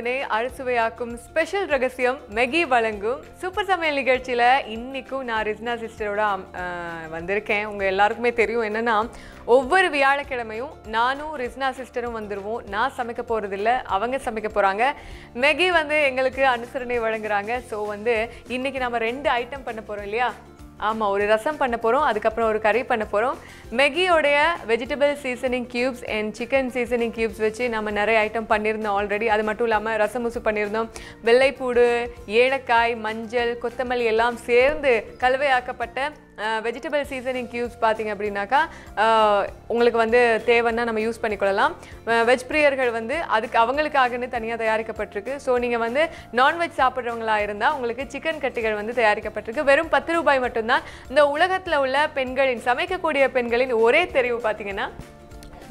Hi உணவினை அறுசுவையாக்கும் special ரகசியம் மெகி வழங்கும் சூப்பர் சமையல் நிகழ்ச்சியில் இன்றைக்கும் நான் ரிஜினா சிஸ்டரோட வந்திருக்கேன். உங்கள் எல்லாருக்குமே தெரியும் என்னென்னா ஒவ்வொரு வியாழக்கிழமையும் நானும் ரிஸ்னா சிஸ்டரும் வந்துடுவோம் நான் சமைக்க போகிறதில்ல அவங்க சமைக்க போகிறாங்க மெகி வந்து எங்களுக்கு அனுசரணை வழங்குறாங்க. ஸோ வந்து இன்றைக்கி நம்ம ரெண்டு ஐட்டம் பண்ண போகிறோம் இல்லையா? ஆமாம் ஒரு ரசம் பண்ண போகிறோம் அதுக்கப்புறம் ஒரு கறி பண்ண போகிறோம் மெகியோடைய vegetable seasoning cubes and chicken seasoning cubes வச்சு நம்ம நிறைய ஐட்டம் பண்ணியிருந்தோம் ஆல்ரெடி அது மட்டும் இல்லாமல் ரசமுசு பண்ணியிருந்தோம். வெள்ளைப்பூடு ஏலக்காய் மஞ்சள் கொத்தமல்லி எல்லாம் சேர்ந்து கலவையாக்கப்பட்ட வெஜிடபிள் சீசனிங் கியூப்ஸ் பார்த்தீங்க அப்படின்னாக்கா உங்களுக்கு வந்து தேவைன்னா நம்ம யூஸ் பண்ணிக்கொள்ளலாம். வெஜ் பிரியர்கள் வந்து அதுக்கு அவங்களுக்காகன்னு தனியாக தயாரிக்கப்பட்டிருக்கு. ஸோ நீங்கள் வந்து நான்வெஜ் சாப்பிட்றவங்களா இருந்தால் உங்களுக்கு சிக்கன் கட்டிகள் வந்து தயாரிக்கப்பட்டிருக்கு. வெறும் பத்து ரூபாய் மட்டும்தான். இந்த உலகத்தில் உள்ள பெண்களின் சமைக்கக்கூடிய பெண்களின் ஒரே தெரிவு பார்த்தீங்கன்னா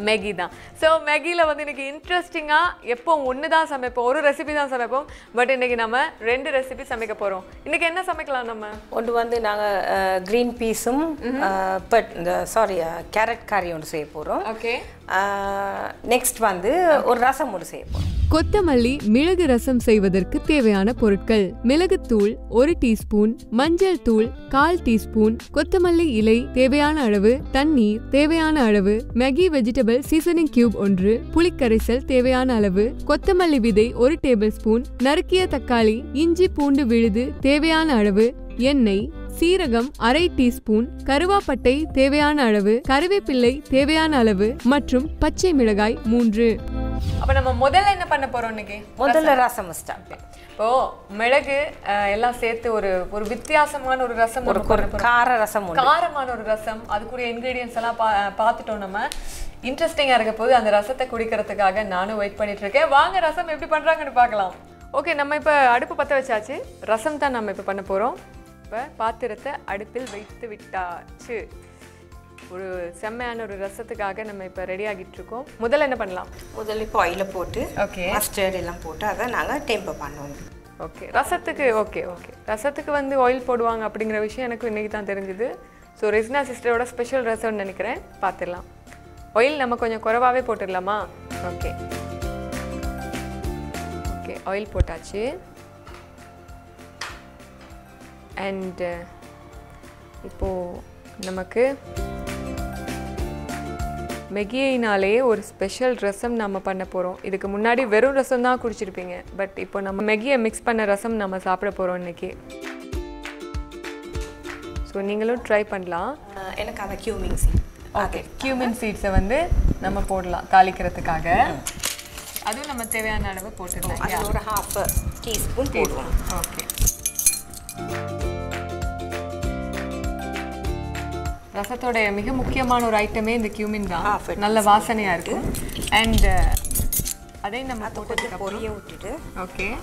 மேகி தான். ஸோ மேகியில் வந்து இன்னைக்கு இன்ட்ரெஸ்டிங்காக எப்போ ஒன்று தான் சமைப்போம். ஒரு ரெசிபி தான் சமைப்போம். பட் இன்னைக்கு நம்ம ரெண்டு ரெசிபி சமைக்க போகிறோம் இன்னைக்கு என்ன சமைக்கலாம் நம்ம? ஒன்று வந்து நாங்கள் க்ரீன் பீஸும் பட் இந்த சாரி கேரட் கறி ஒன்று செய்ய போகிறோம் ஓகே நெக்ஸ்ட் வந்து ஒரு ரசம் ஒரு செய்ய போகிறோம் கொத்தமல்லி மிளகு ரசம் செய்வதற்கு தேவையான பொருட்கள் மிளகுத்தூள் ஒரு டீஸ்பூன் மஞ்சள் தூள் கால் டீஸ்பூன் கொத்தமல்லி இலை தேவையான அளவு தண்ணீர் தேவையான அளவு மேகி வெஜிடபிள் சீசனிங் கியூப் ஒன்று புளிக்கரைசல் தேவையான அளவு கொத்தமல்லி விதை ஒரு டேபிள் ஸ்பூன் நறுக்கிய தக்காளி இஞ்சி பூண்டு விழுது தேவையான அளவு எண்ணெய் சீரகம் அரை டீஸ்பூன் கருவாப்பட்டை தேவையான அளவு கருவேப்பிள்ளை தேவையான அளவு மற்றும் பச்சை மிளகாய் மூன்று. அப்போ நம்ம முதல்ல என்ன பண்ண போகிறோம் இன்னைக்கு? முதல்ல ரசம். ஸ்டார்ட் இப்போ மிளகு எல்லாம் சேர்த்து ஒரு ஒரு வித்தியாசமான ஒரு ரசம் ஒரு கார ரசம் காரமான ஒரு ரசம். அதுக்குரிய இன்கிரீடியன்ஸ் எல்லாம் பா பார்த்துட்டோம் நம்ம. இன்ட்ரெஸ்டிங்காக இருக்க போது அந்த ரசத்தை குடிக்கிறதுக்காக நானும் வெயிட் பண்ணிட்டு இருக்கேன். வாங்க ரசம் எப்படி பண்ணுறாங்கன்னு பார்க்கலாம். ஓகே நம்ம இப்போ அடுப்பு பற்ற வச்சாச்சு. ரசம் தான் நம்ம இப்போ பண்ண போகிறோம் இப்போ பாத்திரத்தை அடுப்பில் வைத்து விட்டாச்சு. ஒரு செம்மையான ஒரு ரசத்துக்காக நம்ம இப்போ ரெடி ஆகிட்டு இருக்கோம் முதல்ல என்ன பண்ணலாம்? முதல்ல இப்போ ஆயில போட்டு ஓகே மஸ்டர்ட் எல்லாம் போட்டு அதை நாங்கள் டெம்பர் பண்ணுவோம். ஓகே ரசத்துக்கு ஓகே ஓகே ரசத்துக்கு வந்து ஆயில் போடுவாங்க அப்படிங்கிற விஷயம் எனக்கு இன்னைக்கு தான் தெரிஞ்சுது. ஸோ ரெசினா சிஸ்டரோட ஸ்பெஷல் ரசம்னு நினைக்கிறேன். பார்த்துடலாம் ஆயில் நம்ம கொஞ்சம் குறைவாகவே போட்டுடலாமா? ஓகே ஓகே ஆயில் போட்டாச்சு. அண்டு இப்போது நமக்கு மெகியினாலே ஒரு ஸ்பெஷல் ரசம் நம்ம பண்ண போகிறோம் இதுக்கு முன்னாடி வெறும் ரசம் தான் குடிச்சிருப்பீங்க. பட் இப்போ நம்ம மெகியை மிக்ஸ் பண்ண ரசம் நம்ம சாப்பிட போகிறோம் இன்னைக்கு. ஸோ நீங்களும் ட்ரை பண்ணலாம். எனக்கு அந்த கியூமிங் சீட் ஓகே கியூமின் சீட்ஸை வந்து நம்ம போடலாம் தாளிக்கிறதுக்காக அதுவும் நம்ம தேவையான அளவு போட்டுடலாம் அது ஒரு ஹாஃப் டீஸ்பூன் போடுவோம். ஓகே ரசத்தோட மிக முக்கியமான ஒரு ஐட்டமே இந்த கியூமின் தான். It. நல்ல வாசனையா இருக்கும். அண்ட் அதை நம்ம போட்டதுக்கு பொரிய விட்டுட்டு. ஓகே.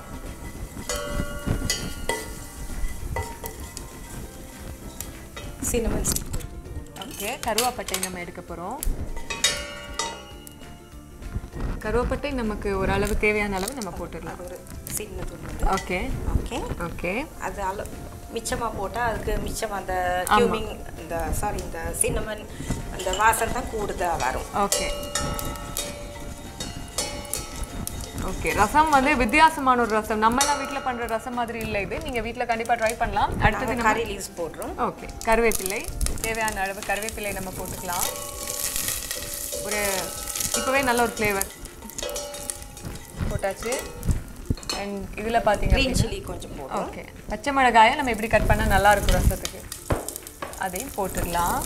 Cinnamon okay. கருவாப்பட்டை நம்ம எடுக்க போறோம். கருவாப்பட்டை நமக்கு ஒரு அளவு தேவையான அளவு நம்ம போட்டுடலாம். ஒரு சின்ன துண்டு. ஓகே. ஓகே. ஓகே. அது அள மிச்சமாக போட்டால் அதுக்கு மிச்சம் அந்த கியூமிங் இந்த சாரி இந்த சின்னமன் அந்த வாசம் தான் கூடுதலாக வரும். ஓகே ஓகே ரசம் வந்து வித்தியாசமான ஒரு ரசம். நம்ம எல்லாம் வீட்ல பண்ற ரசம் மாதிரி இல்லை இது. நீங்க வீட்ல கண்டிப்பா ட்ரை பண்ணலாம். அடுத்தது நாங்கள் கறி லீவ்ஸ் போடுறோம். ஓகே கருவேப்பிலை. தேவையான அளவு கருவேப்பிலை நம்ம போட்டுக்கலாம். ஒரு இப்போவே நல்ல ஒரு ஃப்ளேவர் போட்டாச்சு. அண்ட் இதில் பார்த்தீங்க க்ரீன் அப்படின்னா- சில்லி கொஞ்சம் ஓகே பச்சை மிளகாயை நம்ம எப்படி கட் பண்ணால் நல்லா இருக்கும் ரசத்துக்கு. அதையும் போட்டுடலாம்.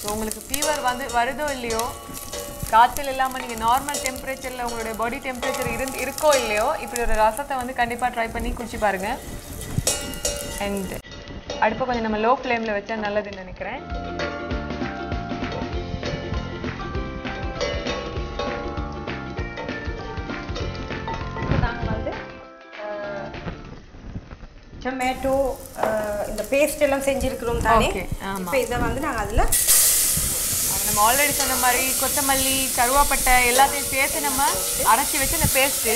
ஸோ உங்களுக்கு ஃபீவர் வந்து வருதோ இல்லையோ காய்ச்சல் இல்லாமல் நீங்கள் நார்மல் டெம்பரேச்சரில் உங்களுடைய பாடி டெம்பரேச்சர் இருந்து இருக்கோ இல்லையோ இப்படி ஒரு ரசத்தை வந்து கண்டிப்பாக ட்ரை பண்ணி குடிச்சு பாருங்கள் அண்ட் அடுப்பை கொஞ்சம் நம்ம லோ ஃப்ளேமில் வச்சா நல்லதுன்னு நினைக்கிறேன். டொமேட்டோ இந்த பேஸ்ட் எல்லாம் செஞ்சுருக்கிறோம் தானே. இப்போ இதை வந்து நாங்கள் அதில் அது நம்ம ஆல்ரெடி சொன்ன மாதிரி கொத்தமல்லி கருவாப்பட்டை எல்லாத்தையும் சேர்த்து நம்ம அரைச்சி வச்சு இந்த பேஸ்ட்டு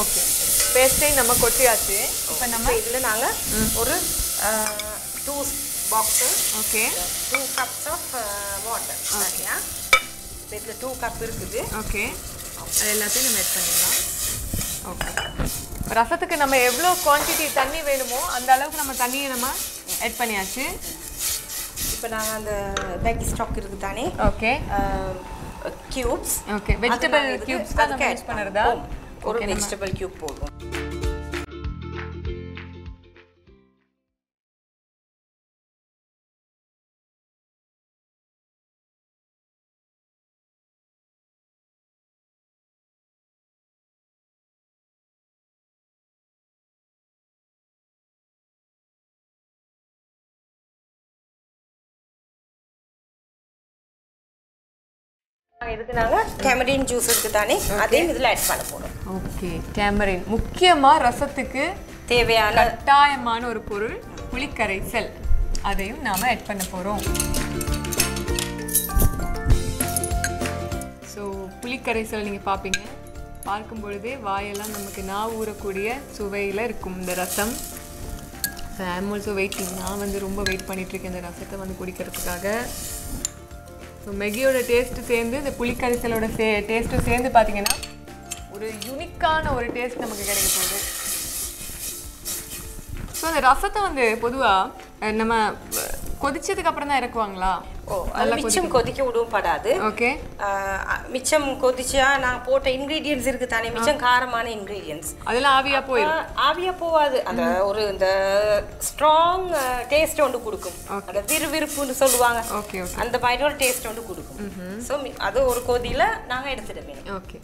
ஓகே பேஸ்ட்டையும் நம்ம கொட்டியாச்சு. இப்போ நம்ம இதில் நாங்கள் ஒரு two box okay two cups of water சரியா? இப்போ இதில் டூ கப் இருக்குது. ஓகே எல்லாத்தையும் நம்ம ஆட் பண்ணிடலாம். ஓகே ரசத்துக்கு நம்ம எவ்வளோ குவான்டிட்டி தண்ணி வேணுமோ அந்த அளவுக்கு நம்ம தண்ணியை நம்ம ஆட் பண்ணியாச்சு. இப்போ நாங்கள் அந்த மேகி ஸ்டாக் இருக்குது தானே? Okay cubes okay vegetable cubes தான் யூஸ் பண்ணுறதா? ஒரு வெஜிடபிள் கியூப் போடுவோம் இதுக்கு நாங்கள் டெமரின் ஜூஸ் இருக்குது தானே அதையும் இதில் ஆட் பண்ண போகிறோம் ஓகே டேமரின் முக்கியமாக ரசத்துக்கு தேவையான கட்டாயமான ஒரு பொருள் புளிக்கரைசல் அதையும் நாம ஆட் பண்ண போறோம். ஸோ புளிக்கரைசல் நீங்க பார்ப்பீங்க பார்க்கும் பொழுதே வாயெல்லாம் நமக்கு நான் ஊறக்கூடிய சுவையில் இருக்கும் இந்த rasam. So I'm also waiting நான் வந்து ரொம்ப வெயிட் பண்ணிட்டு இருக்கேன் இந்த ரசத்தை வந்து குடிக்கிறதுக்காக. ஸோ மெகியோட டேஸ்ட்டு சேர்ந்து இந்த புளிக்கரிசலோட சே டேஸ்ட்டும் சேர்ந்து பார்த்தீங்கன்னா ஒரு யுனிக்கான ஒரு டேஸ்ட் நமக்கு கிடைக்க போகுது. ஸோ அந்த ரசத்தை வந்து பொதுவாக நம்ம கொதிச்சதுக்கு அப்புறம் தான் இறக்குவாங்களா? மிச்சம் கொதிக்க விடவும் படாது. ஓகே. மிச்சம் கொதிச்சா நான் போட்ட இன்க்ரீடியன்ஸ் இருக்கு தானே மிச்சம் காரமான இன்க்ரீடியன்ஸ் அதெல்லாம் ஆவியா போயிடும் ஆவியா போவாது. அந்த ஒரு இந்த ஸ்ட்ராங் டேஸ்ட் ஒன்று கொடுக்கும். அந்த விறுவிறுப்புன்னு சொல்லுவாங்க. ஓகே அந்த மாதிரி ஒரு டேஸ்ட் ஒன்று கொடுக்கும். ஸோ அது ஒரு கொதியில நாங்க எடுத்துடுவேன் ஓகே.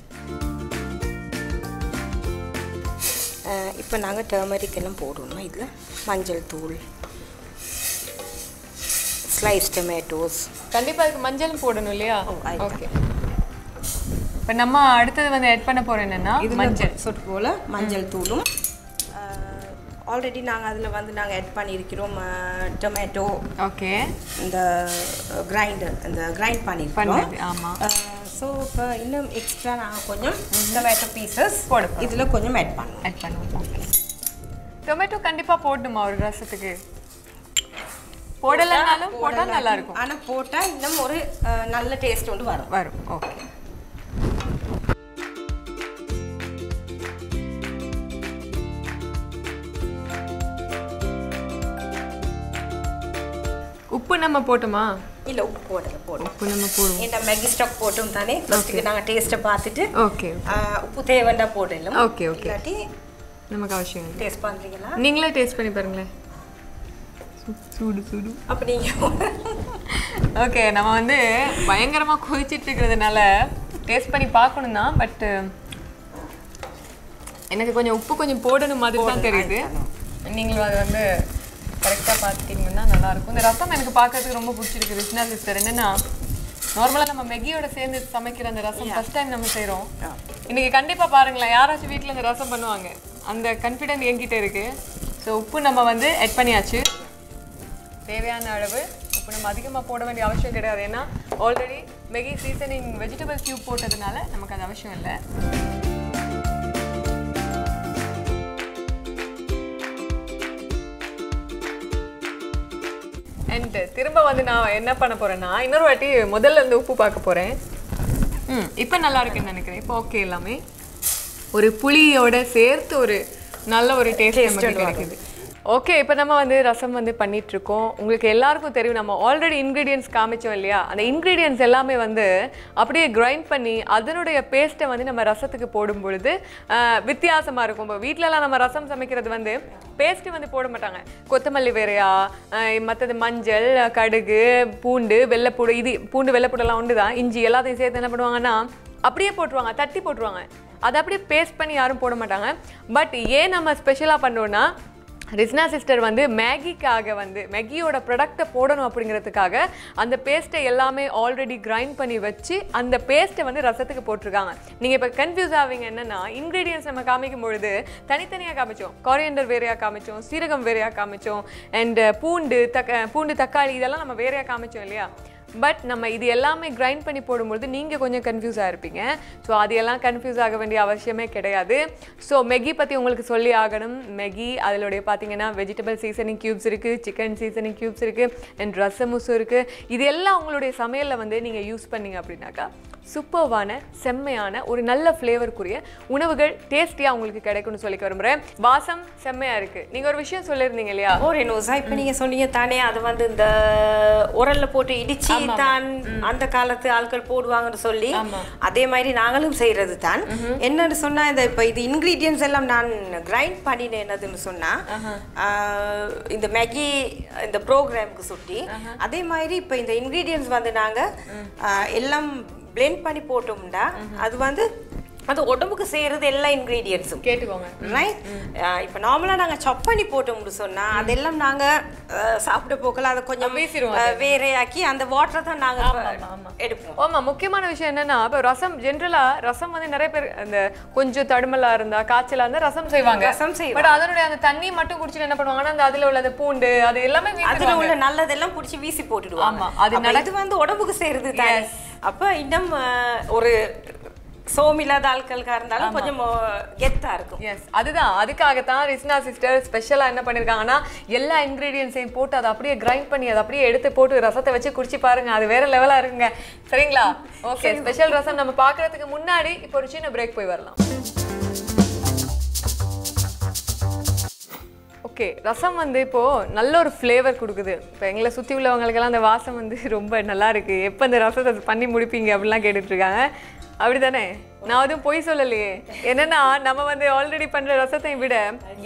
இப்போ நாங்கள் டர்மரிக் எல்லாம் போடணும்? இதில்? மஞ்சள் தூள். ஸ்லைஸ் டொமேட்டோஸ் கண்டிப்பா அதுக்கு மஞ்சளும் போடணும் இல்லையா. ஓகே இப்போ நம்ம அடுத்தது வந்து ஆட் பண்ண போறோம் என்னன்னா மஞ்சள். சொட்டு போல் மஞ்சள் தூளும். ஆல்ரெடி நாங்கள் அதில் வந்து நாங்கள் ஆட் பண்ணியிருக்கிறோம் டொமேட்டோ ஓகே இந்த கிரைண்டர் இந்த கிரைண்ட் பண்ணியிருக்கோம் பண்ணது ஆமா. ஸோ இப்போ இன்னும் எக்ஸ்ட்ரா நாங்கள் கொஞ்சம் டொமேட்டோ பீசஸ் போட போறோம். இதில் கொஞ்சம் ஆட் பண்ணுவோம். ஆட் பண்ணுவோம். டொமேட்டோ கண்டிப்பா போடணுமா ஒரு ரசத்துக்கு? போடலைனாலும் போட்டா நல்லா இருக்கும் ஆனால் போட்டால் இன்னும் ஒரு நல்ல டேஸ்ட் வந்து வரும். வரும். ஓகே உப்பு நம்ம போட்டோமா? இல்லை உப்பு போடலை போடும் உப்பு நம்ம போடுவோம். இந்த மேகி ஸ்டாக் போட்டும் தானே? ஃபஸ்ட்டுக்கு நாங்கள் டேஸ்ட்டை பார்த்துட்டு ஓகே உப்பு தேவைண்டா போடலாம் ஓகே ஓகே இல்லாட்டி நமக்கு அவசியம் இல்லை. டேஸ்ட் பண்ணுறீங்களா நீங்களே டேஸ்ட் பண்ணி பாருங்களேன். சூடு சூடு. அப்போ நீங்கள் ஓகே நம்ம வந்து பயங்கரமாக கொதிச்சிட்டு இருக்கிறதுனால டேஸ்ட் பண்ணி பார்க்கணும் தான் பட் எனக்கு கொஞ்சம் உப்பு கொஞ்சம் போடணும் மாதிரி தான் தெரியுது. நீங்களும் அதை வந்து கரெக்டாக பார்த்துட்டீங்கன்னா நல்லாயிருக்கும். இந்த ரசம் எனக்கு பார்க்கறதுக்கு ரொம்ப பிடிச்சிருக்கு ரிஷ்னா சிஸ்டர் என்னென்னா நார்மலாக நம்ம மெகியோட சேர்ந்து சமைக்கிற அந்த ரசம் ஃபர்ஸ்ட் டைம் நம்ம செய்கிறோம் இன்னைக்கு கண்டிப்பாக பாருங்களேன் யாராச்சும் வீட்டில் இந்த ரசம் பண்ணுவாங்க. அந்த கான்ஃபிடென்ட் என்கிட்ட இருக்குது ஸோ உப்பு நம்ம வந்து ஆட் பண்ணியாச்சு. தேவையான அளவு உப்பு நம்ம அதிகமாக போட வேண்டிய அவசியம் கிடையாது. ஏன்னா already Maggi seasoning vegetable cube போட்டதுனால நமக்கு அது அவசியம் இல்லை. அண்ட் திரும்ப வந்து நான் என்ன பண்ண போறேன்னா இன்னொரு வாட்டி முதல்ல இருந்து உப்பு பார்க்க போறேன். ம் இப்போ நல்லா இருக்குன்னு நினைக்கிறேன். இப்போ ஓகே எல்லாமே. ஒரு புளியோட சேர்த்து ஒரு நல்ல ஒரு டேஸ்ட் நமக்கு கிடைக்குது. ஓகே இப்போ நம்ம வந்து ரசம் வந்து பண்ணிகிட்ருக்கோம் உங்களுக்கு எல்லாருக்கும் தெரியும் நம்ம ஆல்ரெடி இன்க்ரீடியன்ஸ் காமிச்சோம் இல்லையா? அந்த இன்க்ரீடியன்ஸ் எல்லாமே வந்து அப்படியே கிரைண்ட் பண்ணி அதனுடைய பேஸ்ட்டை வந்து நம்ம ரசத்துக்கு போடும் பொழுது வித்தியாசமாக இருக்கும். இப்போ வீட்டிலலாம் நம்ம ரசம் சமைக்கிறது வந்து பேஸ்ட்டு வந்து போட மாட்டாங்க. கொத்தமல்லி வேறையா மற்றது மஞ்சள் கடுகு பூண்டு வெள்ளைப்பூடு இது பூண்டு வெள்ளைப்பூடெல்லாம் உண்டு தான் இஞ்சி எல்லாத்தையும் சேர்த்து என்ன பண்ணுவாங்கன்னா அப்படியே போட்டுருவாங்க தட்டி போட்டுருவாங்க. அதை அப்படியே பேஸ்ட் பண்ணி யாரும் போட மாட்டாங்க. பட் ஏன் நம்ம ஸ்பெஷலாக பண்ணோன்னா ரிஸ்னா சிஸ்டர் வந்து மேகிக்காக வந்து மேகியோட ப்ராடக்டை போடணும் அப்படிங்கிறதுக்காக அந்த பேஸ்ட்டை எல்லாமே ஆல்ரெடி கிரைண்ட் பண்ணி வச்சு அந்த பேஸ்ட்டை வந்து ரசத்துக்கு போட்டிருக்காங்க. நீங்கள் இப்போ கன்ஃபியூஸ் ஆவீங்க என்னென்னா இன்க்ரீடியன்ஸ் நம்ம காமிக்கும் பொழுது தனித்தனியாக காமிச்சோம். கொரியண்டர் வேறையாக காமிச்சோம் சீரகம் வேறையாக காமிச்சோம் அண்ட் பூண்டு தக்க பூண்டு தக்காளி இதெல்லாம் நம்ம வேறையாக காமிச்சோம் இல்லையா? பட் நம்ம இது எல்லாமே கிரைண்ட் பண்ணி போடும்பொழுது நீங்கள் கொஞ்சம் கன்ஃபியூஸ் ஆகிருப்பீங்க ஸோ அது எல்லாம் கன்ஃபியூஸ் ஆக வேண்டிய அவசியமே கிடையாது. ஸோ மெகி பற்றி உங்களுக்கு சொல்லி ஆகணும். மெகி அதிலுடைய பார்த்தீங்கன்னா வெஜிடபிள் சீசனிங் க்யூப்ஸ் இருக்குது சிக்கன் சீசனிங் க்யூப்ஸ் இருக்குது அண்ட் ரசமுசும் இருக்குது இது எல்லாம் உங்களுடைய சமையலில் வந்து நீங்கள் யூஸ் பண்ணீங்க அப்படின்னாக்கா சூப்பர்வான செம்மையான ஒரு நல்ல ஃப்ளேவருக்குரிய உணவுகள் டேஸ்டியாக உங்களுக்கு கிடைக்கும்னு சொல்லி விரும்புகிறேன் வாசம் செம்மையாக இருக்குது நீங்கள் ஒரு விஷயம் சொல்லியிருந்தீங்க இல்லையா? ஓ நோசா இப்போ நீங்க சொன்னீங்க தானே அது வந்து இந்த உரல்ல போட்டு இடிச்சு தான் அந்த காலத்து ஆட்கள் போடுவாங்கன்னு சொல்லி அதே மாதிரி நாங்களும் செய்யறது தான் என்னன்னு சொன்னா இந்த இப்போ இது இன்கிரீடியன்ஸ் எல்லாம் நான் கிரைண்ட் பண்ணினேன் என்னதுன்னு சொன்னா இந்த மேகி இந்த ப்ரோக்ராமுக்கு சுட்டி அதே மாதிரி இப்போ இந்த இன்கிரீடியன்ஸ் வந்து நாங்க எல்லாம் blend பண்ணி போட்டோம்னா அது வந்து அது உடம்புக்கு செய்யறது எல்லா இன்கிரீடியன்ஸும் கேட்டுக்கோங்க. ரைட் இப்போ நார்மலாக நாங்கள் chop பண்ணி போட்டோம்னு சொன்னா அதெல்லாம் நாங்கள் சாப்பிட போக்கல அதை கொஞ்சம் அஹ், வேறையாக்கி அந்த வாட்டரை தான் நாங்கள் எடுப்போம். ஆமா முக்கியமான விஷயம் என்னன்னா இப்போ ரசம் ஜென்ரலா ரசம் வந்து நிறைய பேர் அந்த கொஞ்சம் தடுமலா இருந்தா காய்ச்சலா இருந்தா ரசம் செய்வாங்க. ரசம் செய்வாங்க. பட் அதனுடைய அந்த தண்ணி மட்டும் குடிச்சிட்டு என்ன பண்ணுவாங்கன்னா அந்த அதுல உள்ள அந்த பூண்டு அது எல்லாமே அதுல. உள்ள நல்லதெல்லாம் பிடிச்சி வீசி போட்டுடுவாங்க. ஆமா, அது வந்து உடம்புக்கு செய்யறது தானே. அப்ப இன்னும் அஹ், ஒரு சோமில்லாத ஆட்களுக்கா இருந்தாலும் கொஞ்சம் அஹ், கெத்தா இருக்கும். எஸ் அதுதான். அதுக்காகத்தான் ரிஸ்னா சிஸ்டர் ஸ்பெஷலாக என்ன பண்ணியிருக்காங்கன்னா எல்லா இன்க்ரீடியன்ஸையும் போட்டு அதை அப்படியே கிரைண்ட் பண்ணி அதை அப்படியே எடுத்து போட்டு ரசத்தை வச்சு குடிச்சு பாருங்க. அது வேற லெவலாக இருக்குங்க. சரிங்களா? ஓகே ஸ்பெஷல் ரசம் நம்ம பார்க்கறதுக்கு முன்னாடி இப்போ ஒரு சின்ன பிரேக் போய் வரலாம். ஓகே ரசம் வந்து இப்போ நல்ல ஒரு ஃப்ளேவர் கொடுக்குது. இப்போ எங்களை சுற்றி உள்ளவங்களுக்கெல்லாம் அந்த வாசம் வந்து ரொம்ப நல்லா இருக்கு. எப்போ இந்த ரசத்தை பண்ணி முடிப்பீங்க அப்படிலாம் கேட்டுட்டு இருக்காங்க. அப்படிதானே? நான் அதுவும் பொய் சொல்லலையே. என்னன்னா நம்ம வந்து ஆல்ரெடி பண்ற ரசத்தை விட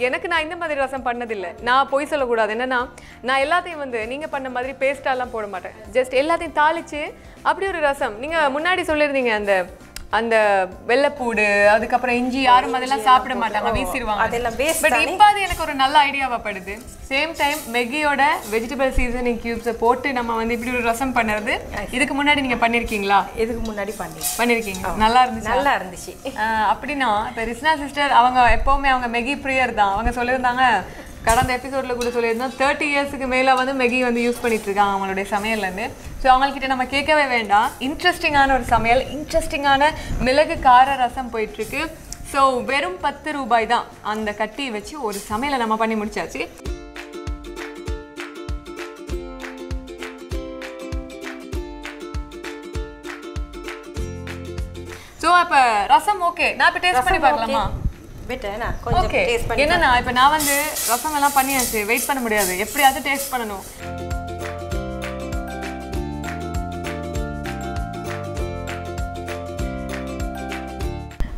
எனக்கு நான் இந்த மாதிரி ரசம் பண்ணதில்லை. நான் பொய் சொல்லக்கூடாது. என்னன்னா நான் எல்லாத்தையும் வந்து நீங்க பண்ண மாதிரி பேஸ்டாலாம் போட மாட்டேன். ஜஸ்ட் எல்லாத்தையும் தாளிச்சு அப்படி ஒரு ரசம். நீங்க முன்னாடி சொல்லியிருந்தீங்க அந்த அந்த வெள்ளைப்பூடு அதுக்கப்புறம் இஞ்சி யாரும் அதெல்லாம் சாப்பிட மாட்டாங்க வீசிடுவாங்க அதெல்லாம் பட் இப்போ அது எனக்கு ஒரு நல்ல ஐடியாவா படுது. சேம் டைம் மெகியோட வெஜிடபிள் சீசனிங் கியூப்ஸை போட்டு நம்ம வந்து இப்படி ஒரு ரசம் பண்ணுறது இதுக்கு முன்னாடி நீங்க பண்ணிருக்கீங்களா? இதுக்கு முன்னாடி பண்ணி பண்ணிருக்கீங்க. நல்லா இருந்துச்சு? நல்லா இருந்துச்சு. அப்படின்னா இப்போ ரிஸ்னா சிஸ்டர் அவங்க எப்பவுமே அவங்க மெகி பிரியர் தான். அவங்க சொல்லியிருந்தாங்க கடந்த எபிசோட்ல கூட சொல்லியிருந்தோம் தேர்ட்டி இயர்ஸ்க்கு மேல வந்து மெகி வந்து யூஸ் பண்ணிட்டு இருக்காங்க அவங்களுடைய சமையல்ல இருந்து ஸோ அவங்கக்கிட்ட நம்ம கேட்கவே வேண்டாம். இன்ட்ரெஸ்டிங்கான ஒரு சமையல் இன்ட்ரெஸ்டிங்கான மிளகு கார ரசம் போயிட்டு இருக்கு ஸோ வெறும் பத்து ரூபாய் தான் அந்த கட்டி வச்சு ஒரு சமையலை நம்ம பண்ணி முடிச்சாச்சு. ஸோ அப்போ ரசம் ஓகே நான் இப்போ டேஸ்ட் பண்ணி பார்க்கலாமா? ஓகே என்னன்னா இப்போ நான் வந்து ரசம் எல்லாம் பண்ணியாச்சு வெயிட் பண்ண முடியாது. எப்படியாவது டேஸ்ட் பண்ணணும்.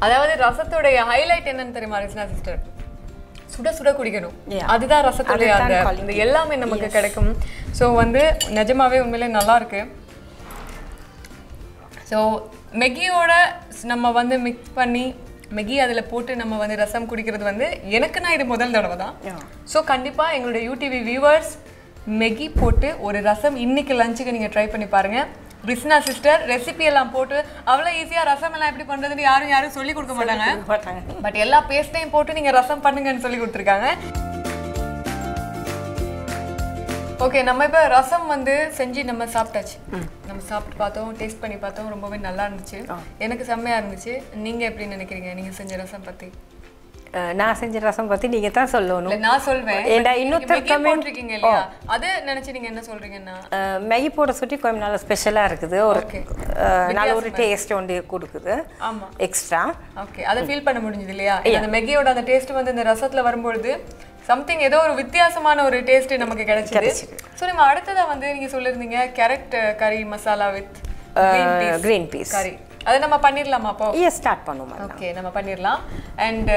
அதாவது ரசத்துடைய ஹைலைட் என்னன்னு தெரியுமா ரிஸ்னா சிஸ்டர் சுட சுட குடிக்கணும். அதுதான் ரசத்துடைய அந்த. இந்த எல்லாமே நமக்கு கிடைக்கும். ஸோ வந்து நிஜமாவே உண்மையிலே நல்லா இருக்கு. ஸோ மெகியோட நம்ம வந்து மிக்ஸ் பண்ணி மெகி அதில் போட்டு நம்ம வந்து ரசம் குடிக்கிறது வந்து எனக்கு நான் இது முதல் தடவை தான். ஸோ கண்டிப்பாக எங்களுடைய யூடிவி வியூவர்ஸ் மெகி போட்டு ஒரு ரசம் இன்னைக்கு லஞ்சுக்கு நீங்கள் ட்ரை பண்ணி பாருங்க. ரிஸ்னா சிஸ்டர் ரெசிபி எல்லாம் போட்டு அவ்வளோ ஈஸியாக ரசம் எல்லாம் எப்படி பண்ணுறதுன்னு யாரும் யாரும் சொல்லி கொடுக்க மாட்டாங்க. மாட்டாங்க. பட் எல்லா பேஸ்ட்டையும் போட்டு நீங்கள் ரசம் பண்ணுங்கன்னு சொல்லி கொடுத்துருக்காங்க. ஓகே நம்ம இப்போ ரசம் வந்து செஞ்சு நம்ம சாப்பிட்டாச்சு. நம்ம சாப்பிட்டு பார்த்தோம் டேஸ்ட் பண்ணி பார்த்தோம் ரொம்பவே நல்லா இருந்துச்சு. எனக்கு செம்மையா இருந்துச்சு. நீங்க எப்படி நினைக்கிறீங்க? நீங்க செஞ்ச ரசம் பத்தி. அஹ், நான் செஞ்ச ரசம் பத்தி நீங்க தான் சொல்லணும். நான் சொல்வேன். ஏண்டா, இன்னொருத்தர் comment- போட்டிருக்கீங்க இல்லையா அது நினைச்சு நீங்க என்ன சொல்றீங்கன்னா? மேகி போட சுட்டி கொஞ்சம் நல்லா ஸ்பெஷலாக இருக்குது. ஒரு நல்ல ஒரு டேஸ்ட் ஒன்று கொடுக்குது. ஆமா. எக்ஸ்ட்ரா ஓகே அதை ஃபீல் பண்ண முடிஞ்சது இல்லையா? அந்த மெகியோட அந்த டேஸ்ட் வந்து இந்த ரசத்துல வரும்பொழுது சம்திங் ஏதோ ஒரு வித்தியாசமான ஒரு டேஸ்ட் நமக்கு கிடைச்சது. ஸோ நம்ம அடுத்ததா வந்து நீங்க சொல்லியிருந்தீங்க கேரட் கறி மசாலா வித் கிரீன் பீஸ் கறி அதை நம்ம பண்ணிடலாமா அப்போ? ஏ ஸ்டார்ட் பண்ணுவோம் ஓகே நம்ம பண்ணிடலாம் அண்ட்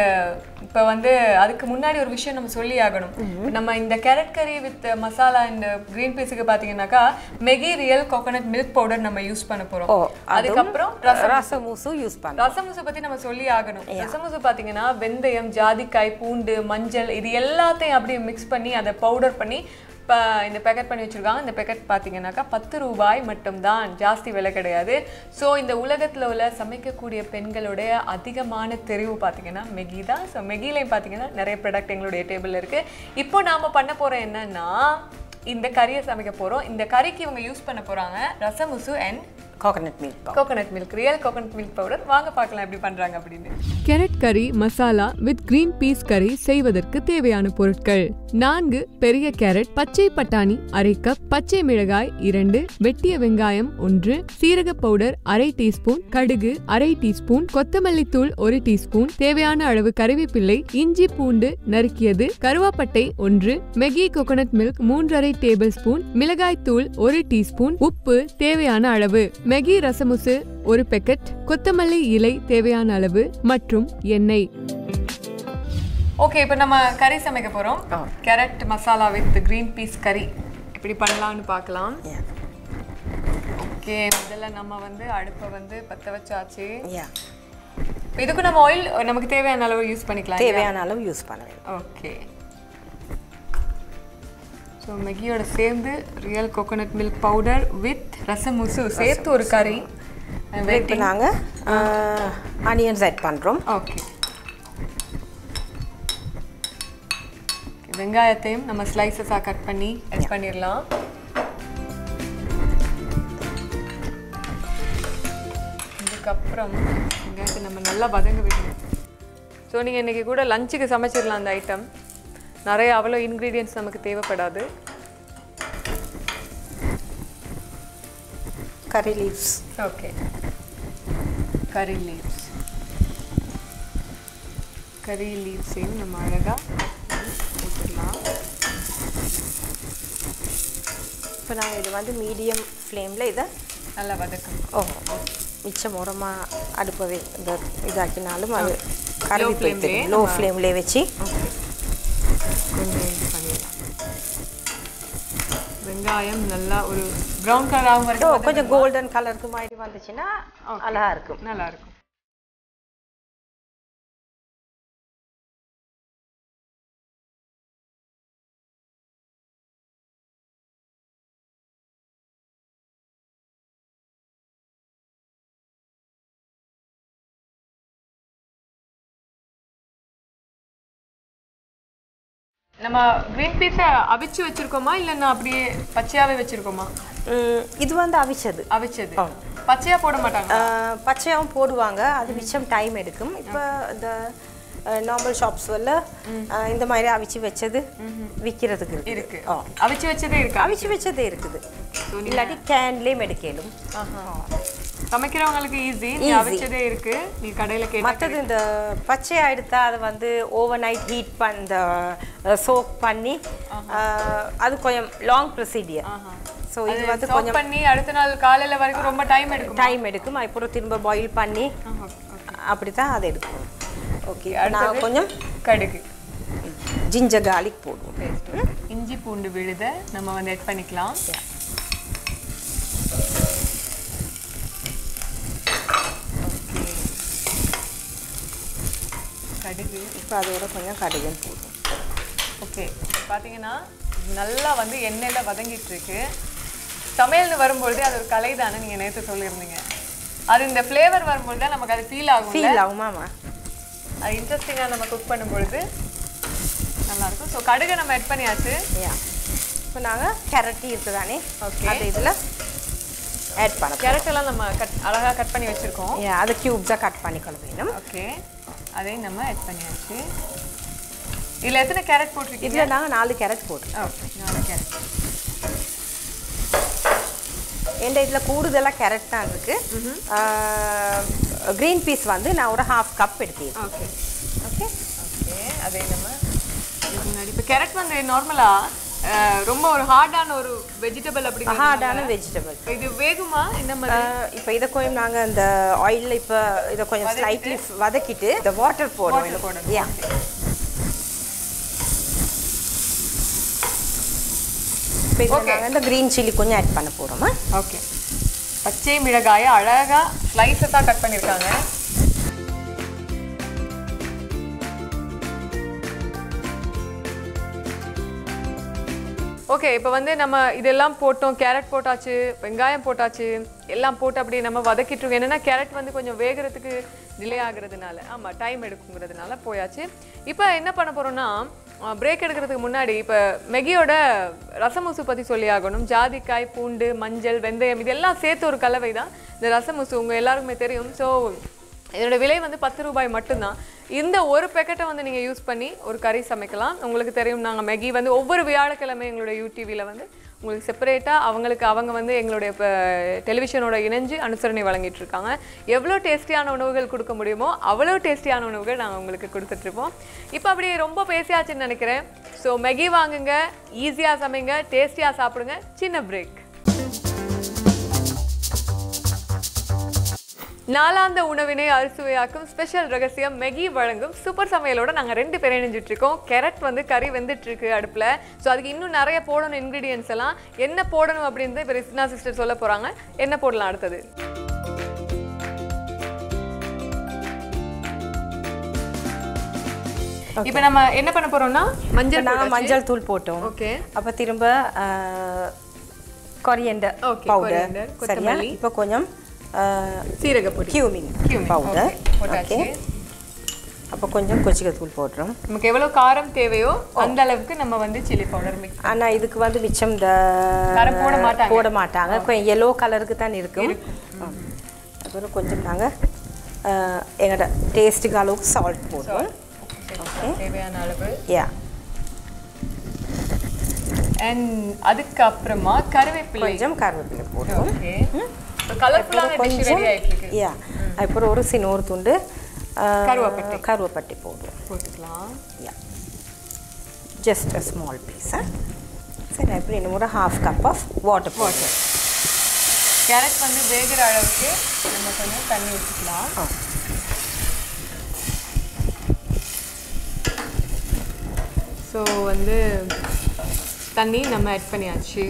இப்போ வந்து அதுக்கு முன்னாடி ஒரு விஷயம் நம்ம சொல்லி ஆகணும். நம்ம இந்த கேரட் கறி வித் மசாலா அண்ட் கிரீன் பீஸுக்கு பார்த்தீங்கன்னாக்கா Maggi real coconut milk powder நம்ம யூஸ் பண்ண ஓ போறோம் அதுக்கப்புறம் ரசம். ரசமூசும் யூஸ் பண்ணுறோம் ரசமுசு பத்தி நம்ம சொல்லி ஆகணும். ரசமுசு பாத்தீங்கன்னா வெந்தயம் ஜாதிக்காய் பூண்டு மஞ்சள் இது எல்லாத்தையும் அப்படியே மிக்ஸ் பண்ணி அதை பவுடர் பண்ணி இப்போ இந்த பேக்கெட் பண்ணி வச்சுருக்காங்க. இந்த பேக்கெட் பார்த்தீங்கன்னாக்கா பத்து ரூபாய் மட்டும்தான். ஜாஸ்தி விலை கிடையாது. ஸோ இந்த உலகத்தில் உள்ள சமைக்கக்கூடிய பெண்களுடைய அதிகமான தெரிவு பார்த்தீங்கன்னா மெகி தான் ஸோ மெகிலையும் பார்த்தீங்கன்னா நிறைய ப்ராடக்ட் எங்களுடைய டேபிளில் இருக்குது இப்போ நாம் பண்ண போகிற என்னென்னா இந்த கறியை சமைக்க போகிறோம் இந்த கறிக்கு இவங்க யூஸ் பண்ண போகிறாங்க ரசமுசு and coconut milk coconut milk real coconut milk powder வாங்க பார்க்கலாம் எப்படி பண்றாங்க அப்படின்னு. கேரட் கறி மசாலா வித் கிரீன் பீஸ் கறி செய்வதற்கு தேவையான பொருட்கள். நான்கு பெரிய கேரட் பச்சை பட்டாணி அரை கப் பச்சை மிளகாய் இரண்டு வெட்டிய வெங்காயம் ஒன்று சீரக பவுடர் அரை டீஸ்பூன் கடுகு அரை டீஸ்பூன் கொத்தமல்லி தூள் ஒரு டீஸ்பூன் தேவையான அளவு கறிவேப்பிள்ளை இஞ்சி பூண்டு நறுக்கியது கருவாப்பட்டை ஒன்று மெகி கோகனட் மில்க் மூன்றரை டேபிள் ஸ்பூன் மிளகாய் தூள் ஒரு டீஸ்பூன் உப்பு தேவையான அளவு. மெகி ரசமுசு ஒரு பெக்கெட் கொத்தமல்லி இலை தேவையான அளவு மற்றும் எண்ணெய். ஓகே இப்போ நம்ம கறி சமைக்க போறோம். ஆ. Carrot masala with green peas கறி எப்படி பண்ணலாம்னு பார்க்கலாம். ஓகே முதல்ல நம்ம வந்து அடுப்பை வந்து பற்ற வச்சாச்சு. இதுக்கு நம்ம ஆயில் நமக்கு தேவையான அளவு யூஸ் பண்ணிக்கலாம் தேவையான அளவு யூஸ் பண்ண வேண்டும் ஓகே ஸோ மெகியோட சேர்ந்து real coconut milk powder with ரசமுசு சேர்த்து ஒரு கறி. இப்போ நாங்கள் ஆனியன்ஸ் ஆட் பண்ணுறோம் ஓகே வெங்காயத்தையும் நம்ம ஸ்லைசஸாக கட் பண்ணி ஆட் பண்ணிடலாம். இதுக்கப்புறம் வெங்காயத்தை நம்ம நல்லா வதங்க விடணும் ஸோ நீங்கள் இன்றைக்கி கூட லஞ்சுக்கு சமைச்சிடலாம் அந்த ஐட்டம் நிறைய அவ்வளோ இன்க்ரீடியன்ட்ஸ் நமக்கு தேவைப்படாது. கறி லீவ்ஸ் ஓகே கறி லீவ்ஸ் கறி லீவ்ஸையும் நம்ம அழகாக போட்டுடலாம் இப்போ நாங்கள் இது வந்து மீடியம் ஃப்ளேமில் இதை நல்லா வதக்கணும். ஓ மிச்சம் உரமாக அடுப்பவே இந்த இதாக்கினாலும் அது கறி லோ ஃப்ளேம்லேயே வச்சு கொஞ்சம் இது பண்ணிடலாம் வெங்காயம் நல்லா ஒரு ப்ரௌன் கலர் ஆகும் கொஞ்சம் கோல்டன் கலருக்கு மாதிரி வந்துச்சுன்னா அழகா இருக்கும். நல்லா இருக்கும். நம்ம கிரீன் பீஸை அவிச்சு வச்சிருக்கோமா? இல்லைன்னா அப்படியே பச்சையாவே வச்சிருக்கோமா? இது வந்து அவிச்சது. அவிச்சது. பச்சையா போட மாட்டாங்க ஆஹ், பச்சையாவும் போடுவாங்க. அது மிச்சம் டைம் எடுக்கும். இப்போ இந்த நார்மல் ஷாப்ஸ் வல்ல இந்த மாதிரி அவிச்சு வச்சது விற்கிறதுக்கு இருக்கு. அவிச்சு வச்சதே இருக்கா? அவிச்சு வச்சதே இருக்குது. இல்லாட்டி கேன்லேயும் எடுக்கலும் சமைக்கிறவங்களுக்கு ஈஸி நீ. அவிச்சதே இருக்கு. நீ கடையில கேட்டா மற்றது இந்த பச்சையா எடுத்தா அதை வந்து ஓவர் நைட் ஹீட் பண்ண சோக் பண்ணி அது கொஞ்சம் லாங் ப்ரொசீடியர் ஸோ இது வந்து கொஞ்சம் பண்ணி அடுத்த நாள் காலையில வரைக்கும் ரொம்ப டைம் எடுக்கும்? டைம் எடுக்கும். அப்புறம் திரும்ப பாயில் பண்ணி அப்படி தான் அதை எடுக்கும் ஓகே நான்? கொஞ்சம் கடுகு. ஜிஞ்சர் garlic போடுவோம். இஞ்சி பூண்டு விழுத நம்ம வந்து எட் பண்ணிக்கலாம். கடுகு இப்போ அதோட கொஞ்சம் கடுகும் போடுவோம் ஓகே பார்த்தீங்கன்னா நல்லா வந்து எண்ணெயில் வதங்கிட்டு இருக்கு சமையல்னு வரும்பொழுது அது ஒரு கலை தானே நீங்கள் நேற்று சொல்லியிருந்தீங்க. அது இந்த ஃப்ளேவர் வரும்பொழுது தான் நமக்கு அது ஃபீல் ஆகும் ஃபீல் ஆகுமாமா அது இன்ட்ரெஸ்டிங்காக நம்ம குக் பண்ணும்பொழுது நல்லா இருக்கும் ஸோ கடுகை நம்ம எட் பண்ணியாச்சு. இப்போ நாங்கள் கேரட்டி இருக்குதானே? Okay. அது இதில் ஆட் பண்ண கேரட் எல்லாம் நம்ம கட் அழகாக கட் பண்ணி வச்சுருக்கோம். அதை க்யூப்ஸாக கட் பண்ணிக்கொள்ள வேணும். ஓகே அதையும் நம்ம ஆட் பண்ணியாச்சு. இதில் எத்தனை கேரட் போட்டிருக்கீங்க? இதில் நாங்கள் நாலு கேரட் போடுறோம் ஓகே நாலு கேரட் எந்த இதில் கூடுதலாக கேரட் தான் இருக்கு. க்ரீன் பீஸ் வந்து நான் ஒரு ஹாஃப் கப் எடுத்திருக்கேன். ஓகே ஓகே ஓகே அதே நம்ம முன்னாடி. இப்போ கேரட் வந்து நார்மலாக ரொம்ப ஒரு ஹார்டான ஒரு வெஜிடபிள் அப்படி ஹார்டான வெஜிடபிள். இது வேகுமா? இந்த மாதிரி? இப்போ இதை கொஞ்சம் நாங்கள் இந்த ஆயிலில் இப்போ இதை கொஞ்சம் ஸ்லைட்லி வதக்கிட்டு இந்த வாட்டர் போடுவோம். யா இப்போ. நாங்கள் இந்த க்ரீன் சில்லி கொஞ்சம் ஆட் பண்ண போகிறோமா ஓகே பச்சை மிளகாயை அழகா ஸ்லைசஸாக கட் பண்ணியிருக்காங்க ஓகே இப்போ வந்து நம்ம இதெல்லாம் போட்டோம் கேரட் போட்டாச்சு வெங்காயம் போட்டாச்சு எல்லாம் போட்டு அப்படியே நம்ம வதக்கிட்டு இருக்கோம். என்னன்னா கேரட் வந்து கொஞ்சம் வேகிறதுக்கு டிலே ஆகுறதுனால ஆமாம் டைம் எடுக்குங்கிறதுனால போயாச்சு. இப்போ என்ன பண்ண போகிறோம்னா பிரேக் எடுக்கிறதுக்கு முன்னாடி இப்போ மெகியோட ரசமுசு பற்றி சொல்லி ஆகணும். ஜாதிக்காய் பூண்டு மஞ்சள் வெந்தயம் இதெல்லாம் சேர்த்து ஒரு கலவை தான் இந்த ரசமுசு உங்கள் எல்லாருக்குமே தெரியும். ஸோ இதோட விலை வந்து பத்து ரூபாய் மட்டும்தான். இந்த ஒரு பேக்கெட்டை வந்து நீங்கள் யூஸ் பண்ணி ஒரு கறி சமைக்கலாம். உங்களுக்கு தெரியும் நாங்கள் மெகி வந்து ஒவ்வொரு வியாழக்கிழமை எங்களுடைய யூடிவியில் வந்து உங்களுக்கு செப்பரேட்டாக அவங்களுக்கு அவங்க வந்து எங்களுடைய இப்போ டெலிவிஷனோட இணைஞ்சு அனுசரணை வழங்கிட்டு இருக்காங்க எவ்வளோ டேஸ்டியான உணவுகள் கொடுக்க முடியுமோ அவ்வளோ டேஸ்டியான உணவுகள் நாங்கள் உங்களுக்கு கொடுத்துட்ருப்போம். இப்போ அப்படி ரொம்ப பேசியாச்சுன்னு நினைக்கிறேன். ஸோ மெகி வாங்குங்க ஈஸியாக சமைங்க டேஸ்டியாக சாப்பிடுங்க. சின்ன பிரேக் நாளாந்த உணவினை அறுசுவையாக்கும் ஸ்பெஷல் ரகசியம் மெகி வழங்கும் சூப்பர் சமையலோட நாங்கள் ரெண்டு பேரும் இணைஞ்சிட்டு இருக்கோம் கேரட் வந்து கறி வெந்துட்டு இருக்கு அடுப்பில். ஸோ அதுக்கு இன்னும் நிறைய போடணும் இன்க்ரீடியன்ஸ் எல்லாம். என்ன போடணும் அப்படின்னு இப்போ ரிஸ்னா சிஸ்டர் சொல்ல போகிறாங்க என்ன போடலாம் அடுத்தது? இப்போ நம்ம என்ன பண்ண போறோம்னா? மஞ்சள் நாங்கள் மஞ்சள் தூள் போட்டோம். ஓகே அப்போ திரும்ப கொரியண்டர் பவுடர் சரியா. இப்போ கொஞ்சம் சீரகப்பொடி. கியூமின். பவுடர். ஓகே அப்போ கொஞ்சம் கொச்சிக்க தூள் போடுறோம். நமக்கு எவ்வளவு காரம் தேவையோ அந்த அளவுக்கு நம்ம வந்து சில்லி பவுடர் மிக்ஸ் ஆனா இதுக்கு வந்து மிச்சம் இந்த போட மாட்டாங்க. போட மாட்டாங்க. கொஞ்சம் எல்லோ கலருக்கு தான் இருக்கும். அப்புறம் கொஞ்சம் நாங்கள் எங்களோட டேஸ்ட்டுக்கு அளவுக்கு சால்ட் போடுவோம் தேவையான அளவு. யா அண்ட் அதுக்கப்புறமா கருவேப்பிலை. கொஞ்சம் கருவேப்பிலை போடுவோம் ஓகே இருக்கு யா அப்புறம் ஒரு சின்ன துண்டு அஹ், கருவேப்பட்டை. கருவேப்பட்டை போடுவோம் போட்டுக்கலாம். Yeah just a small piece சரி அப்புறம் இன்னும் ஒரு half cup of water water carrot வந்து வேகிற அளவுக்கு நம்ம கொஞ்சம் தண்ணி ஊற்றிக்கலாம் ஸோ வந்து தண்ணி நம்ம ஆட் பண்ணியாச்சு.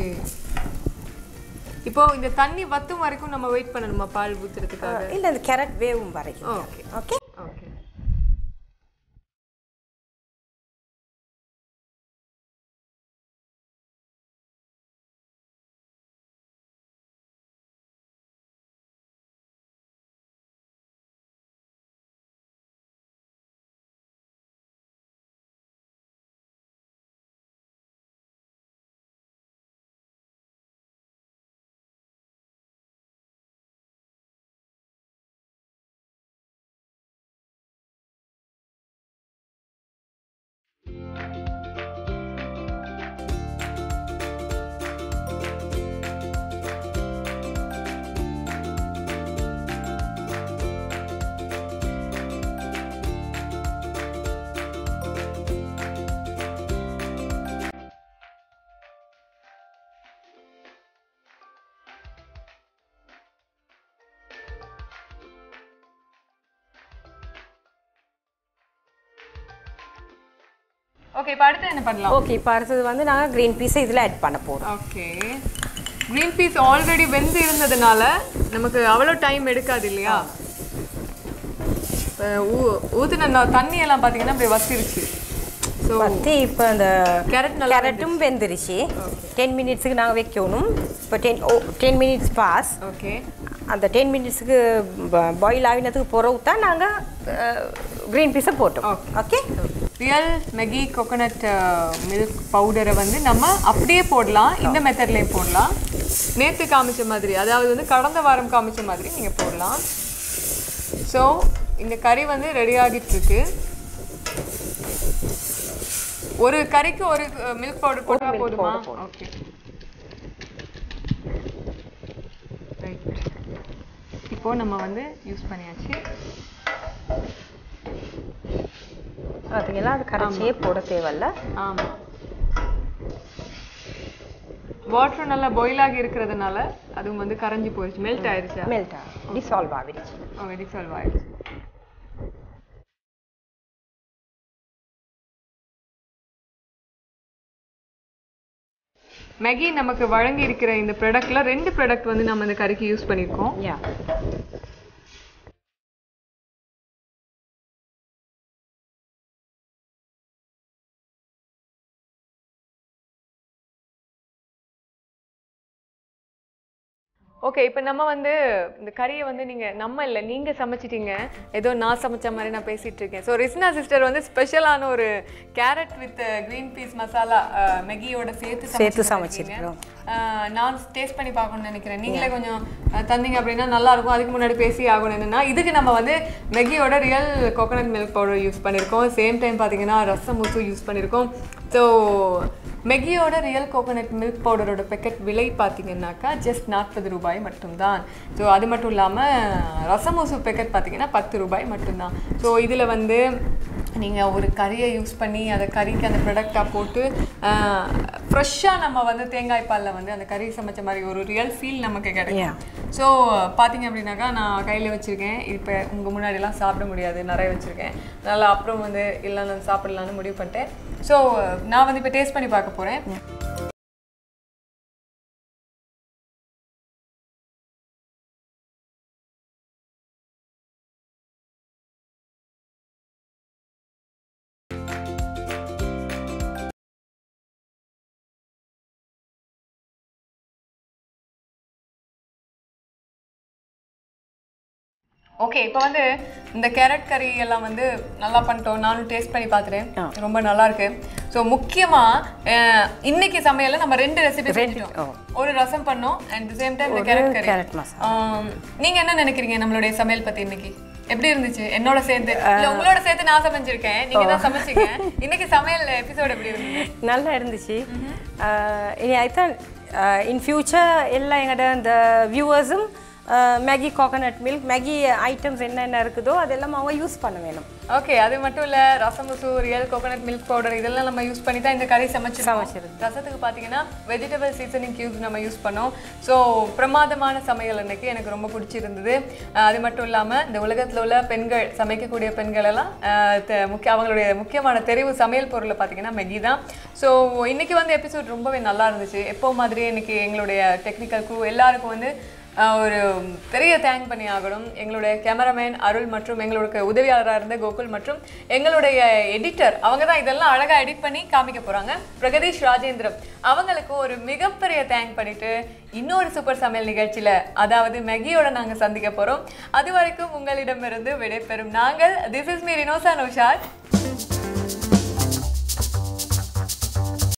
இப்போ இந்த தண்ணி வத்தும் வரைக்கும் நம்ம வெயிட் பண்ணணுமா? பால் ஊத்துறதுக்காக? இல்லை இந்த கேரட் வேவும் வரைக்கும். ஓகே ஓகே ஓகே இப்போ அடுத்து என்ன பண்ணலாம்? ஓகே இப்போ அடுத்தது வந்து நாங்கள் க்ரீன் பீஸை இதில் ஆட் பண்ண போகிறோம் ஓகே க்ரீன் பீஸ் ஆல்ரெடி வெந்து இருந்ததுனால நமக்கு அவ்வளோ டைம் எடுக்காது இல்லையா? இப்போ ஊ ஊற்றின அந்த தண்ணி எல்லாம் பார்த்தீங்கன்னா அப்படியே வத்திருச்சு. ஸோ பற்றி இப்போ அந்த கேரட் கேரட்டும் வெந்துருச்சு. டென் மினிட்ஸுக்கு நாங்கள் வைக்கணும். இப்போ ten oh ten minutes pass okay அந்த டென் மினிட்ஸுக்கு பாயில் ஆகினதுக்கு பிறகு தான் நாங்கள் க்ரீன் பீஸை போட்டோம். Okay real Maggi coconut milk பவுடரை வந்து நம்ம அப்படியே போடலாம். இந்த மெத்தட்லேயும் போடலாம். நேற்று காமிச்ச மாதிரி அதாவது வந்து கடந்த வாரம் காமிச்ச மாதிரி நீங்கள் போடலாம். ஸோ இந்த கறி வந்து ரெடி ஆகிட்டு இருக்கு ஒரு கறிக்கு ஒரு மில்க் பவுடர் போட்டால் போதுமா? ஓகே ரைட் இப்போ நம்ம வந்து யூஸ் பண்ணியாச்சு. பார்த்தீங்களா அது கரைச்சியே போட தேவையில்ல. வாட்டர் நல்லா பாயில் ஆகி இருக்கிறதுனால அதுவும் வந்து கரைஞ்சி போயிடுச்சு மெல்ட் ஆயிடுச்சு மெல்ட் டிசால்வ் ஆகிடுச்சு டிசால்வ் ஆயிடுச்சு. மேகி நமக்கு வழங்கி இருக்கிற இந்த ப்ராடக்ட்ல ரெண்டு ப்ராடக்ட் வந்து நம்ம இந்த கறிக்கு யூஸ் பண்ணியிருக்கோம். ஓகே இப்போ நம்ம வந்து இந்த கறியை வந்து நீங்க நம்ம இல்லை நீங்க சமைச்சிட்டீங்க. ஏதோ நான் சமைச்ச மாதிரி நான் பேசிட்டு இருக்கேன். ஸோ ரிஸ்னா சிஸ்டர் வந்து ஸ்பெஷலான ஒரு carrot with green peas masala மெகியோட சேர்த்து சேர்த்து சமைச்சு சமைச்சிருக்கிறோம். ஆஹ் நான் டேஸ்ட் பண்ணி பார்க்கணும்னு நினைக்கிறேன். நீங்களே கொஞ்சம் அஹ், தந்தீங்க அப்படின்னா நல்லா இருக்கும் அதுக்கு முன்னாடி பேசி ஆகணும் என்னன்னா இதுக்கு நம்ம வந்து மெகியோட real coconut milk powder use பண்ணியிருக்கோம் சேம் டைம் பார்த்தீங்கன்னா ரசம் முசு யூஸ் பண்ணியிருக்கோம் ஸோ மெகியோட ரியல் கோகனட் மில்க் பவுடரோட பேக்கெட் விலை பார்த்தீங்கன்னாக்கா ஜஸ்ட் நாற்பது ரூபாய் மட்டும்தான். ஸோ அது மட்டும் இல்லாமல் ரசமூசு பேக்கெட் பார்த்தீங்கன்னா பத்து ரூபாய் மட்டும்தான். ஸோ இதில் வந்து நீங்கள் ஒரு கறியை யூஸ் பண்ணி அதை கறிக்கு அந்த ப்ராடக்டாக போட்டு ஃப்ரெஷ்ஷாக நம்ம வந்து தேங்காய் பாலில் வந்து அந்த கறி சமைச்ச மாதிரி ஒரு ரியல் ஃபீல் நமக்கு கிடைக்கும். ஸோ பார்த்தீங்க அப்படின்னாக்கா நான் கையில் வச்சுருக்கேன். இப்போ உங்கள் முன்னாடிலாம் சாப்பிட முடியாது. நிறைய வச்சுருக்கேன். அதனால் அப்புறம் வந்து இல்லை நான் சாப்பிடலான்னு முடிவு பண்ணிட்டேன். ஸோ நான் வந்து இப்போ டேஸ்ட் பண்ணி பார்க்க போகிறேன் ஓகே இப்போ வந்து இந்த கேரட் கறி எல்லாம் வந்து நல்லா பண்ணிட்டோம். நானும் டேஸ்ட் பண்ணி பார்த்துட்டேன். ரொம்ப நல்லா இருக்கு. ஸோ முக்கியமாக இன்னைக்கு சமையல்ல நம்ம ரெண்டு ரெசிபி செஞ்சுட்டோம். ஒரு ரசம் பண்ணோம் and same time carrot carrot masala ஆம், நீங்க என்ன நினைக்கிறீங்க நம்மளுடைய சமையல் பத்தி இன்னைக்கு? எப்படி இருந்துச்சு? என்னோட சேர்ந்து இல்ல உங்களோட சேர்த்து நான் சமைச்சிருக்கேன். நீங்க தான் சமைச்சீங்க. இன்னைக்கு சமையல் எபிசோட் எப்படி இருந்தது நல்லா இருந்துச்சு. இனி ஐ தான் இன் ஃபியூச்சர் எல்லாம் எங்களோட இந்த வியூவர்ஸும் Maggi coconut milk Maggi items என்னென்ன இருக்குதோ அதெல்லாம் அவங்க யூஸ் பண்ண வேணும். ஓகே அது மட்டும் இல்ல ரசமுசு ரியல் கோகனட் மில்க் பவுடர் இதெல்லாம் நம்ம யூஸ் பண்ணி தான் இந்த கறி சமைச்சு சமைச்சிருக்கோம். ரசத்துக்கு பார்த்தீங்கன்னா வெஜிடபிள் சீசனிங் கியூப்ஸ் நம்ம யூஸ் பண்ணோம். ஸோ பிரமாதமான சமையல் அன்னைக்கு எனக்கு ரொம்ப பிடிச்சிருந்தது. அது மட்டும் இல்லாமல் இந்த உலகத்தில் உள்ள பெண்கள் சமைக்கக்கூடிய பெண்கள் எல்லாம் முக்கிய அவங்களுடைய முக்கியமான தெரிவு சமையல் பொருளை பார்த்தீங்கன்னா மெகி தான். ஸோ இன்னைக்கு வந்து எபிசோட் ரொம்பவே நல்லா இருந்துச்சு. எப்போ மாதிரியே இன்னைக்கு எங்களுடைய டெக்னிக்கல் crew எல்லாருக்கும் வந்து ஒரு பெரிய தேங்க் பண்ணி ஆகணும். எங்களுடைய கேமராமேன் அருள் மற்றும் எங்களுடைய உதவியாளராக இருந்த கோகுல் மற்றும் எங்களுடைய எடிட்டர் அவங்க தான் இதெல்லாம் அழகாக எடிட் பண்ணி காமிக்க போகிறாங்க பிரகதீஷ் ராஜேந்திரம் அவங்களுக்கு ஒரு மிகப்பெரிய தேங்க் பண்ணிட்டு இன்னொரு சூப்பர் சமையல் நிகழ்ச்சியில் அதாவது மெகியோட நாங்கள் சந்திக்க போகிறோம் அது வரைக்கும் உங்களிடமிருந்து விடைபெறும் நாங்கள். This is me Rinosa Noshad